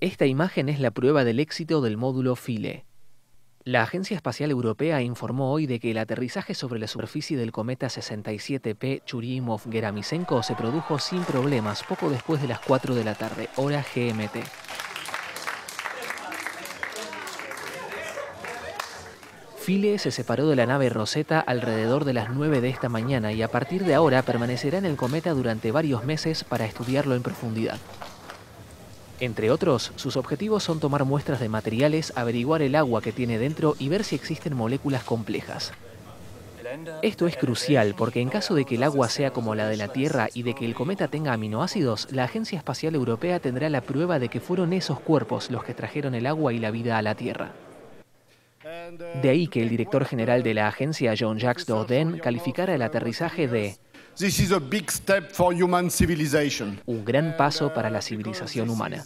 Esta imagen es la prueba del éxito del módulo Philae. La Agencia Espacial Europea informó hoy de que el aterrizaje sobre la superficie del cometa 67P Churyumov-Gerasimenko se produjo sin problemas poco después de las 4 de la tarde, hora GMT. Philae se separó de la nave Rosetta alrededor de las 9 de esta mañana y a partir de ahora permanecerá en el cometa durante varios meses para estudiarlo en profundidad. Entre otros, sus objetivos son tomar muestras de materiales, averiguar el agua que tiene dentro y ver si existen moléculas complejas. Esto es crucial porque en caso de que el agua sea como la de la Tierra y de que el cometa tenga aminoácidos, la Agencia Espacial Europea tendrá la prueba de que fueron esos cuerpos los que trajeron el agua y la vida a la Tierra. De ahí que el director general de la agencia, Jean-Jacques Dordain, calificara el aterrizaje de un gran paso para la civilización humana.